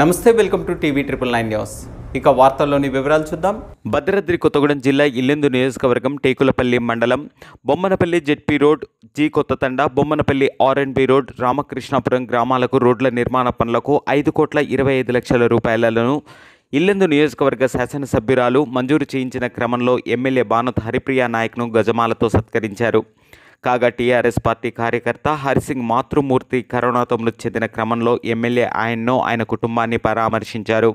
నమస్తే welcome to TV triple nine news. ఇక వార్తల్లోని వివరాలు చూద్దాం. భద్రాద్రి కొత్తగూడెం జిల్లా ఇల్లెందు నియోజకవర్గం టేకులపల్లి మండలం Bommanapalli ZP road G Kothathanda Bommanapalli RNB road Ramakrishnapuram గ్రామాలకు రోడ్ల నిర్మాణ పనులకు ఐదు కోట్ల ఇరవై ఐదు లక్షల రూపాయలను ఇల్లెందు నియోజకవర్గ శాసనసభ్యురాలు మంజూరు చేయించిన క్రమంలో ఎమ్మెల్యే బానత్ హరిప్రియ నాయక్ను గజమాలతో సత్కరించారు. కాగా టీఆర్ఎస్ పార్టీ కార్యకర్త హరిసింగ్ మాతృమూర్తి కరోనాతో మృతి చెందిన క్రమంలో ఎమ్మెల్యే ఆయన్ను ఆయన కుటుంబాన్ని పరామర్శించారు.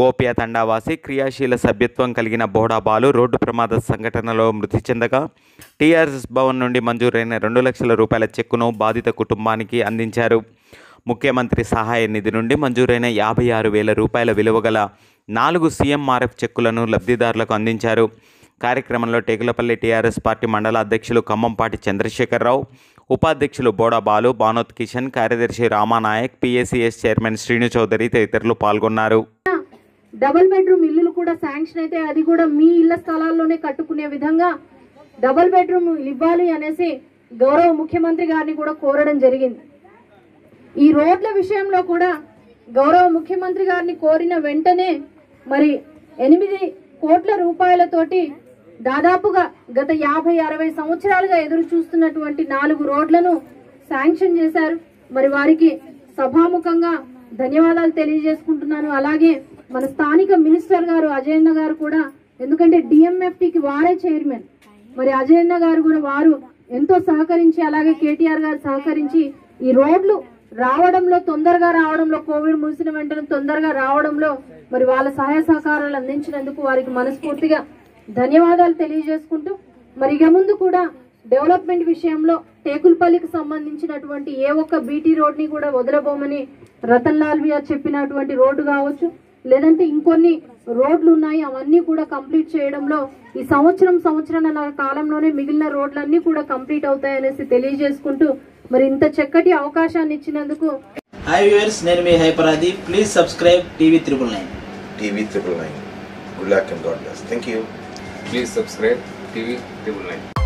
గోప్య తండావాసి క్రియాశీల సభ్యత్వం కలిగిన బోడాబాలు రోడ్డు ప్రమాద సంఘటనలో మృతి చెందగా టీఆర్ఎస్ భవన్ నుండి మంజూరైన రెండు లక్షల రూపాయల చెక్కును బాధిత కుటుంబానికి అందించారు. ముఖ్యమంత్రి సహాయ నిధి నుండి మంజూరైన యాభై ఆరు వేల రూపాయల విలువ గల నాలుగు సీఎంఆర్ఎఫ్ చెక్కులను లబ్ధిదారులకు అందించారు. కార్యక్రమంలో టేకులపల్లి టీఆర్ఎస్ పార్టీ మండల అధ్యక్షులు ఖమ్మంపాటి చంద్రశేఖరరావు ఉపాధ్యక్షులు బోడా బాలు బానోత్ కిషన్ కార్యదర్శి రామానాయక్ పిఎస్సిఎస్ చైర్మన్ శ్రీను చౌదరి తదితరులు పాల్గొన్నారు. డబుల్ బెడ్రూమ్ ఇల్లులు కూడా శాంక్షన్ అయితే అది కూడా మీ ఇళ్ళ స్థలాల్లోనే కట్టుకునే విధంగా డబుల్ బెడ్రూమ్ ఇవ్వాలి అనేసి గౌరవ ముఖ్యమంత్రి గారిని కూడా కోరడం జరిగింది. ఈ రోడ్ల విషయంలో కూడా గౌరవ ముఖ్యమంత్రి గారిని కోరిన వెంటనే మరి ఎనిమిది కోట్ల రూపాయలతోటి దాదాపుగా గత యాభై అరవై సంవత్సరాలుగా ఎదురు చూస్తున్నటువంటి నాలుగు రోడ్లను శాంక్షన్ చేశారు. మరి వారికి సభాముఖంగా ధన్యవాదాలు తెలియజేసుకుంటున్నాను. అలాగే మన స్థానిక మినిస్టర్ గారు అజయన్న గారు కూడా ఎందుకంటే డిఎంఎఫ్టికి వారే చైర్మన్. మరి అజయన్న గారు కూడా వారు ఎంతో సహకరించి అలాగే కేటీఆర్ గారు సహకరించి ఈ రోడ్లు రావడంలో తొందరగా రావడంలో కోవిడ్ ముగిసిన వెంటనే తొందరగా రావడంలో మరి వాళ్ళ సహాయ సహకారాలు అందించినందుకు వారికి మనస్ఫూర్తిగా ధన్యవాదాలు తెలియజేసుకుంటూ మరి ఇక ముందు కూడా డెవలప్మెంట్ విషయంలో టేకుల్పల్లికి సంబంధించినటువంటి ఏ ఒక్క బీటీ రోడ్ని కూడా వదలబోమని రతన్ లాల్ వియా చెప్పినటువంటి రోడ్డు కావచ్చు లేదంటే ఇంకొన్ని రోడ్లు ఉన్నాయి అవన్నీ కూడా కంప్లీట్ చేయడంలో ఈ సంవత్సరం సంవత్సరాల కాలంలోనే మిగిలిన రోడ్లన్నీ కూడా కంప్లీట్ అవుతాయనేసి తెలియజేసుకుంటూ మరి ఇంత చక్కటి అవకాశాన్ని ఇచ్చినందుకు హాయ్ వ్యూవర్స్ నేను మీ Hyper Aadi please subscribe TV triple nine TV triple nine. Good luck and God bless. Thank you. Please subscribe TV Table Nine.